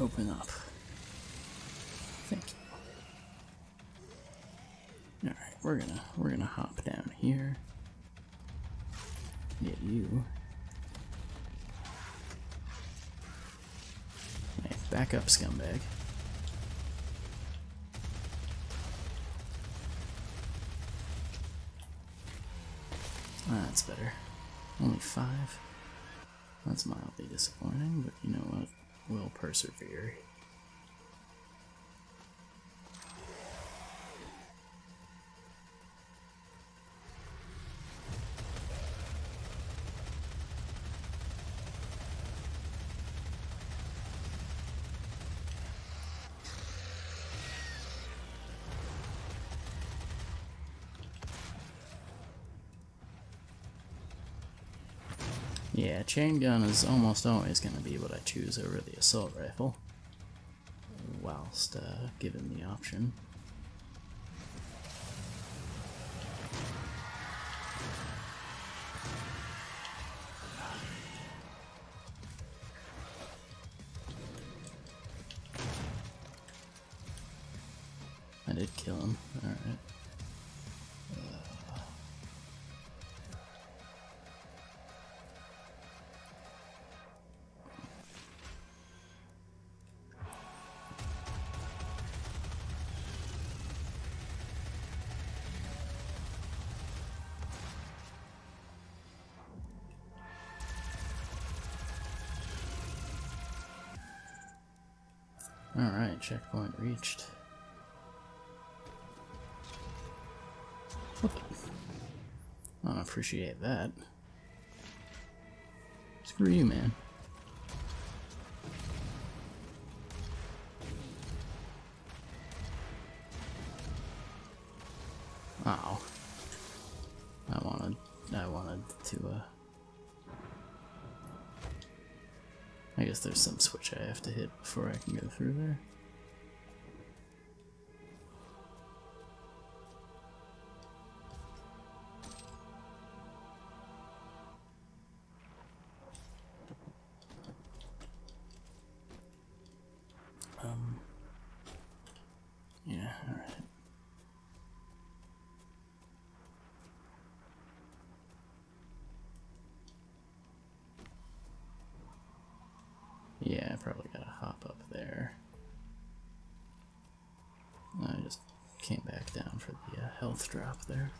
Open up. Thank you. Alright, we're gonna we're gonna hop down here. Get you. Hey, back up, scumbag. That's better. Only five. That's mildly disappointing, but you know what? We'll persevere. Yeah, chain gun is almost always going to be what I choose over the assault rifle, whilst uh, given the option. I did kill him, alright. Alright, checkpoint reached. The? I don't appreciate that. Screw you, man. Some switch I have to hit before I can go through there. Probably gotta hop up there. I just came back down for the uh, health drop there.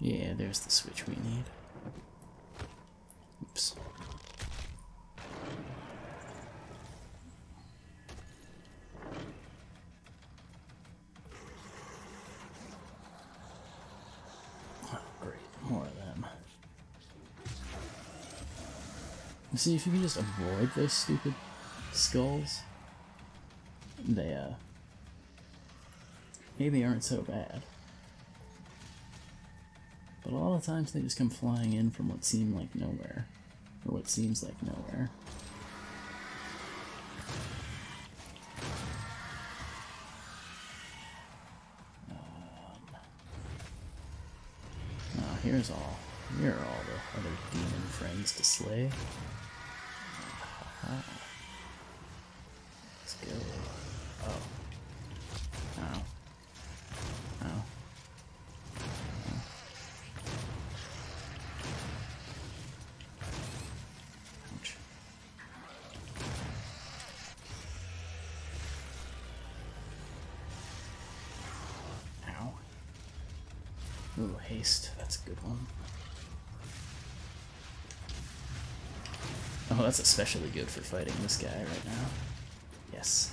Yeah, there's the switch we need. Oops. Oh, great, more of them. See, if you can just avoid those stupid skulls, they, uh, maybe aren't so bad. But a lot of times they just come flying in from what seem like nowhere. Or what seems like nowhere. Um, now here's all. Here are all the other demon friends to slay. Aha. Let's Ooh, haste. That's a good one. Oh, that's especially good for fighting this guy right now. Yes.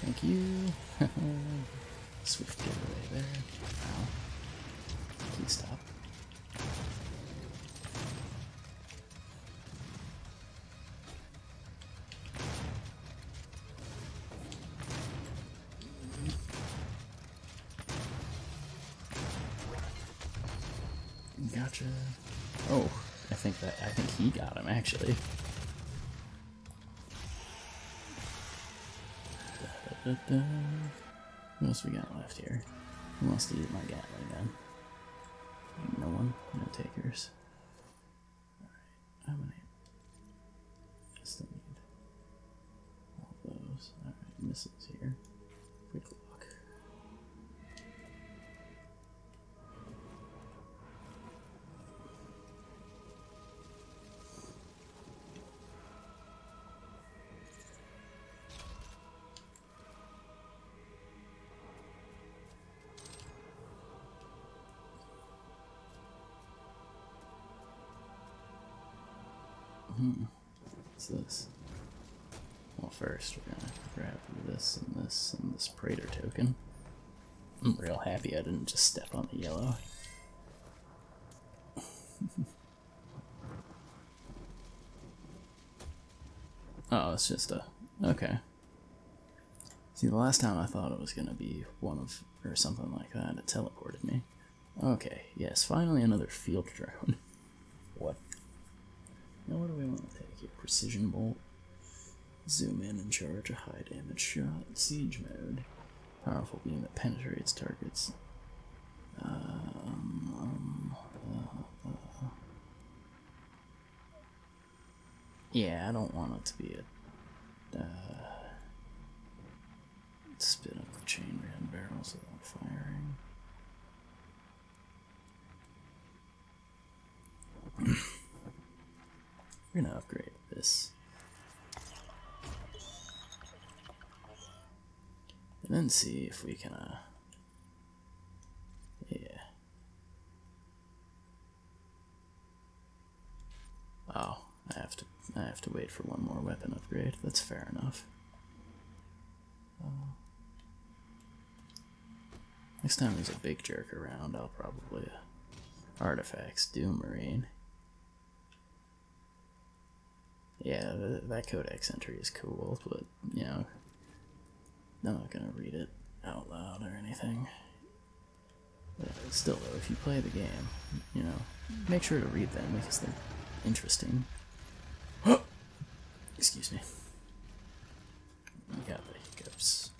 Thank you. Swift getaway there. Ow. Please stop. Else we got left here? Who wants to use my Gatling gun? No one? No takers. What's this? Well, first we're gonna grab this and this and this Praetor token. I'm real happy I didn't just step on the yellow. oh, it's just a. Okay. See, the last time I thought it was gonna be one of. or something like that, it teleported me. Okay, yes, finally another field drone. Now what do we want to take here? Precision bolt. Zoom in and charge a high damage shot. Siege mode. Powerful beam that penetrates targets. Um, um, uh, uh. Yeah, I don't want it to be a uh, spit up the chain gun barrels without firing. We're gonna upgrade this. And then see if we can, uh, yeah. Oh, I have to, I have to wait for one more weapon upgrade. That's fair enough. Uh, next time there's a big jerk around, I'll probably, uh, artifacts, Doom Marine. Yeah, th that codex entry is cool, but, you know, I'm not gonna read it out loud or anything. But still, though, if you play the game, you know, make sure to read them because they're interesting. Excuse me. Got the hiccups.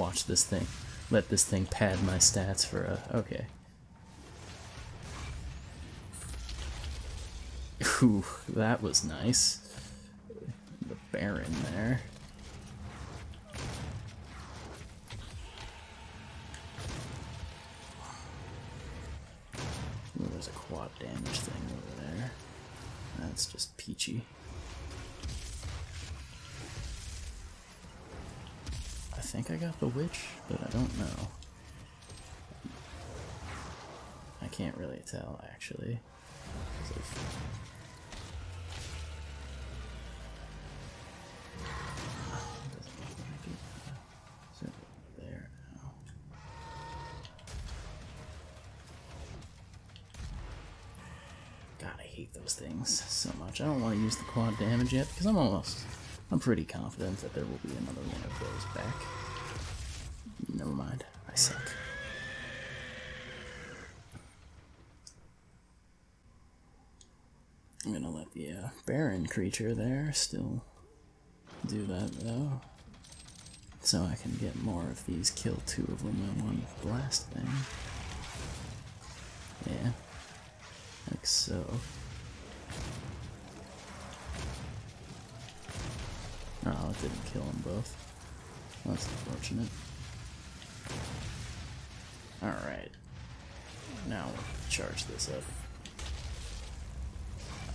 Watch this thing. Let this thing pad my stats for a. Okay. Ooh, that was nice. The Baron there. Think I got the witch, but I don't know. I can't really tell actually. there now? God, I hate those things so much. I don't want to use the quad damage yet because I'm almost, I'm pretty confident that there will be another one of those back. creature there, still do that though. So I can get more of these, kill two of them in one blast thing. Yeah, like so. Oh, it didn't kill them both. That's unfortunate. Alright. Now we'll charge this up.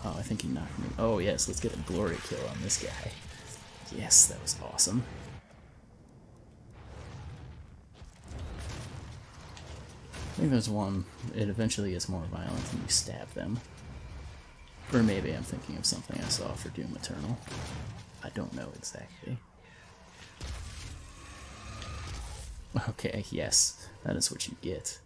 Oh, I think he knocked me. Oh, yes, let's get a glory kill on this guy. Yes, that was awesome. I think there's one, it eventually gets more violent and you stab them. Or maybe I'm thinking of something I saw for Doom Eternal. I don't know exactly. Okay, yes, that is what you get.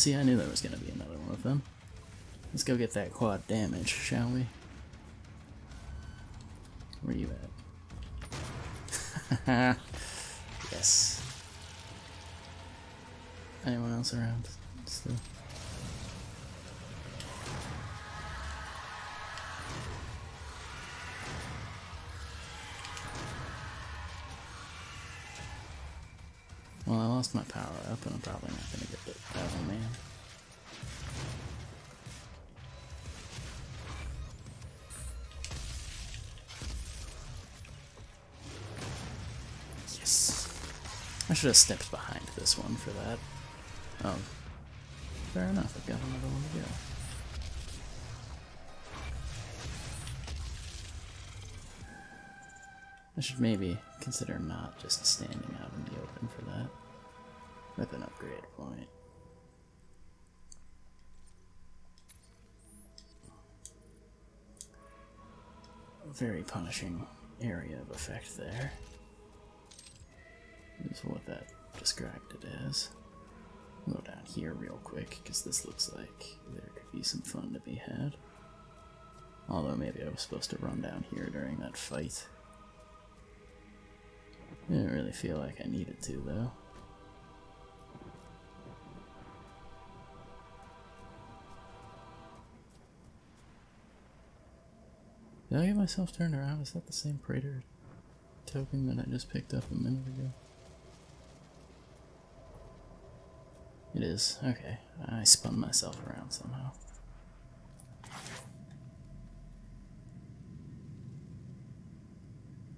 See, I knew there was going to be another one of them. Let's go get that quad damage, shall we? Where are you at? yes. Anyone else around still? I'm probably not to get the Oh man. Yes. I should have stepped behind this one for that. Oh. Fair enough, I've got another one to go. I should maybe consider not just standing out in the open for that. With an upgrade point. Very punishing area of effect there. Is what that described it as. Go down here real quick, because this looks like there could be some fun to be had. Although maybe I was supposed to run down here during that fight. I didn't really feel like I needed to, though. Did I get myself turned around? Is that the same Praetor token that I just picked up a minute ago? It is. Okay. I spun myself around somehow.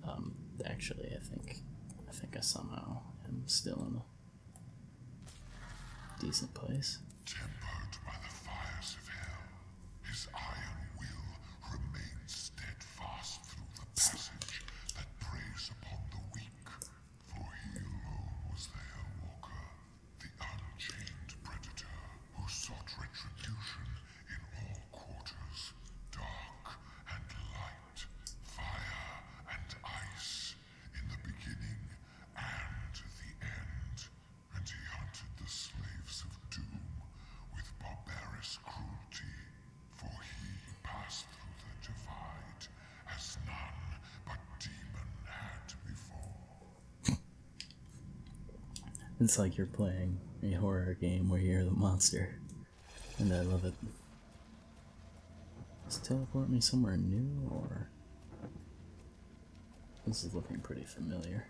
Um, actually, I think, I think I somehow am still in a decent place. It's like you're playing a horror game where you're the monster. And I love it. Does it teleport me somewhere new or this is looking pretty familiar.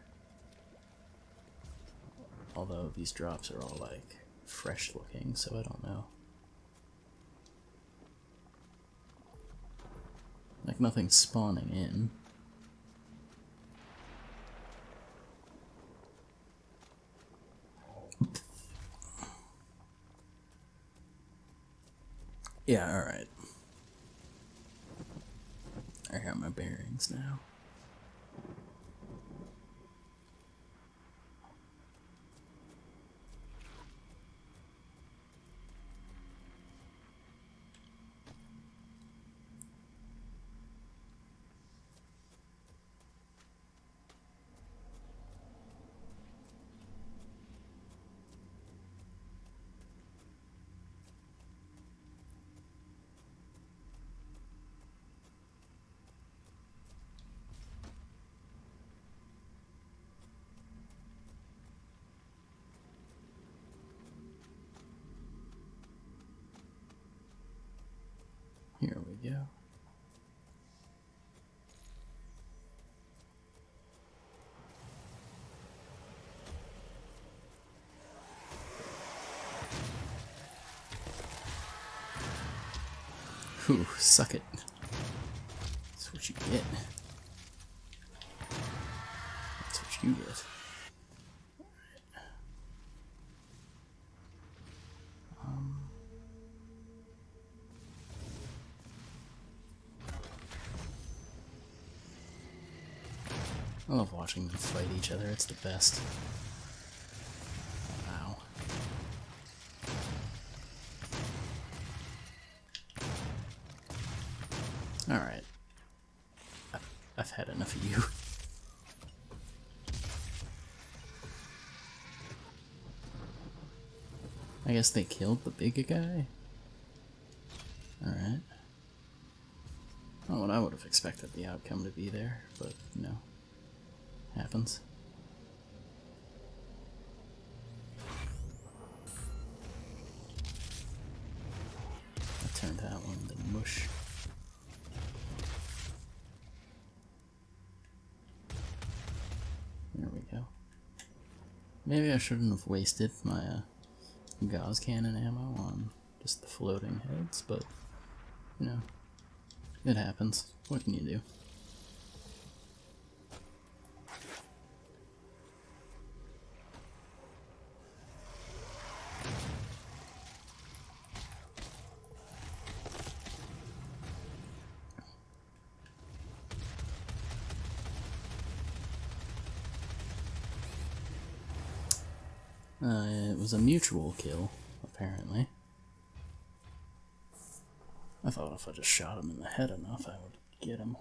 Although these drops are all like fresh looking, so I don't know. Like nothing's spawning in. Yeah, alright. I got my bearings now. Here we go. Ooh, suck it. That's what you get. That's what you get. I love watching them fight each other, it's the best. Wow. Alright. I've, I've had enough of you. I guess they killed the big guy? Alright. Not what I would have expected the outcome to be there, but, happens. I turned that one into mush. There we go. Maybe I shouldn't have wasted my uh, cannon ammo on just the floating heads, but, you know, it happens. What can you do? Uh, it a mutual kill, apparently. I thought if I just shot him in the head enough, I would get him.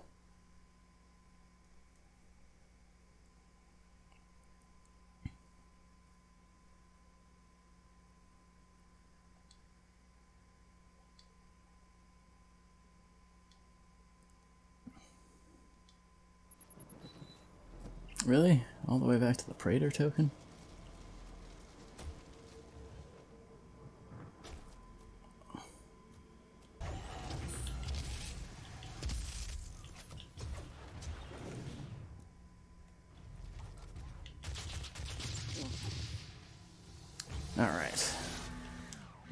Really? All the way back to the Praetor token? Alright.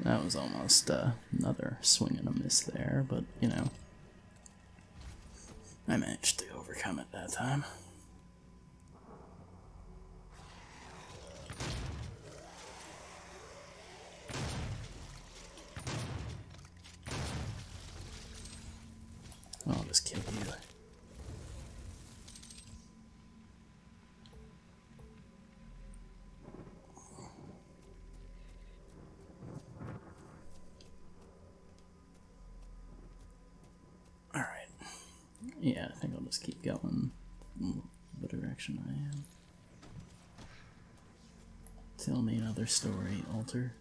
That was almost uh, another swing and a miss there, but you know. I managed to overcome it that time. I'll just kill you. Alright. Yeah, I think I'll just keep going the direction I am. Tell me another story, Alter.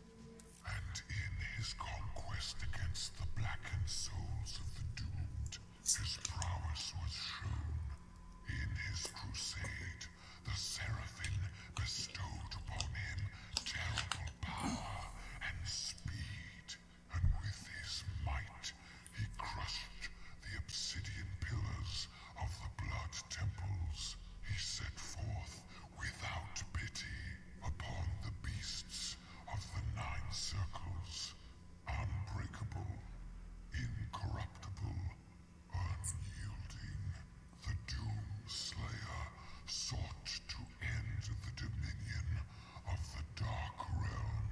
And in his conquest against the blackened souls of the doomed, his prowess was shown. In his crusade, the Seraphim bestowed upon him terrible power and speed, and with his might he crushed the obsidian pillars of the blood temples. He set forth without pity upon the beasts of the nine circles, unbreakable, incorruptible, unyielding. The Doom Slayer sought to end the dominion of the Dark Realm.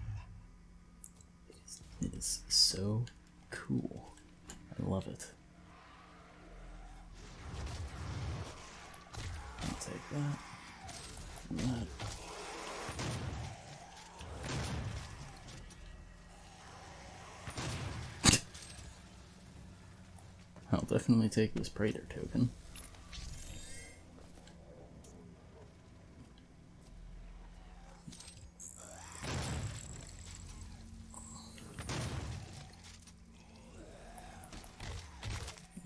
It is so cool. I love it. I'll take that. And that. I'll definitely take this Praetor token.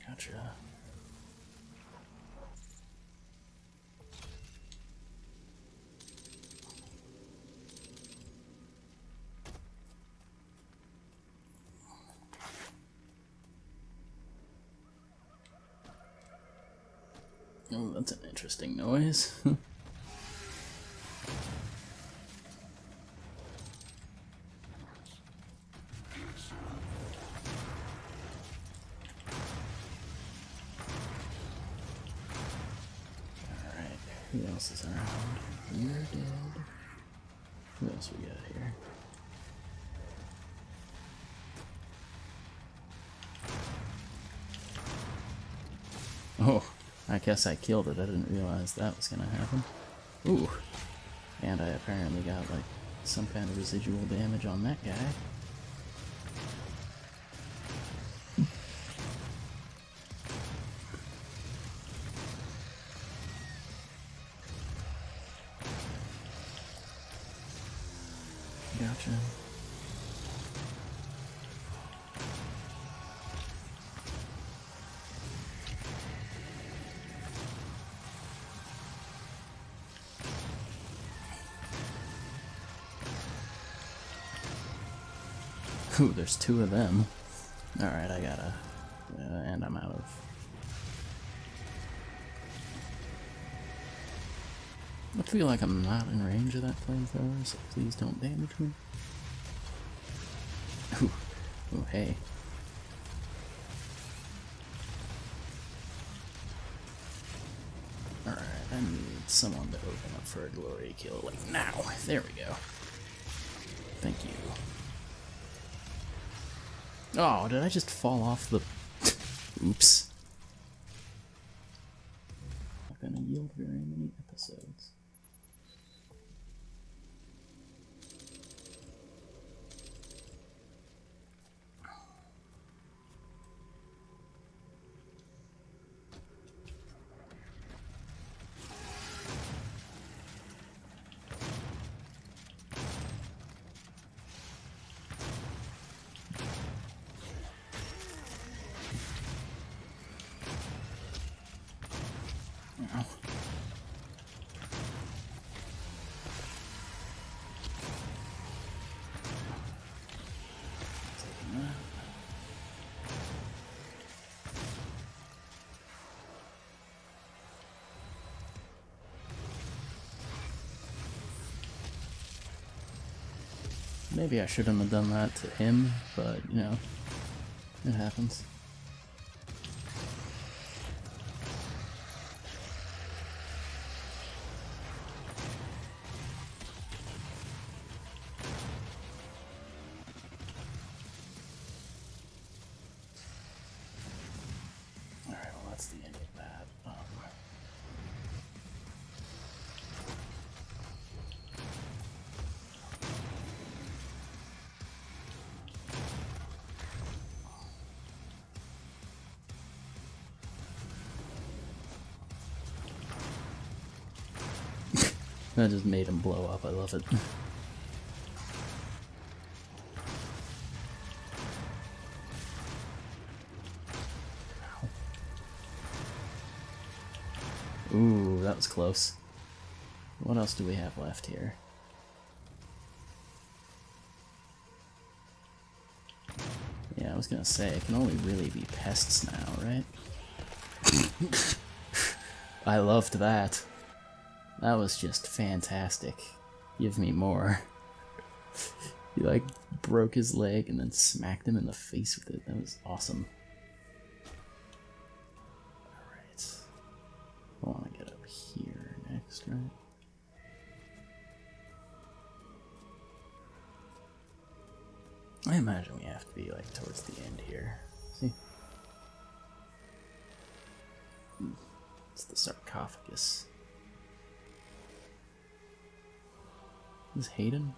Gotcha. Oh, that's an interesting noise. Who else is around? You're dead. Who else we got here? Oh, I guess I killed it. I didn't realize that was gonna happen. Ooh. And I apparently got, like, some kind of residual damage on that guy. Gotcha. Ooh, there's two of them. Alright, I gotta... Uh, and I'm out of... I feel like I'm not in range of that flamethrower, so please don't damage me. Ooh, ooh hey. Alright, I need someone to open up for a glory kill, like now. There we go. Thank you. Oh, did I just fall off the... Oops. Not gonna yield very many episodes. Maybe I shouldn't have done that to him, but you know, it happens. That just made him blow up, I love it. Ooh, that was close. What else do we have left here? Yeah, I was gonna say, it can only really be pests now, right? I loved that. That was just fantastic. Give me more. he like broke his leg and then smacked him in the face with it. That was awesome. Alright. I want to get up here next, right? I imagine we have to be like towards the end here. See? Hmm. It's the sarcophagus. Is Hayden?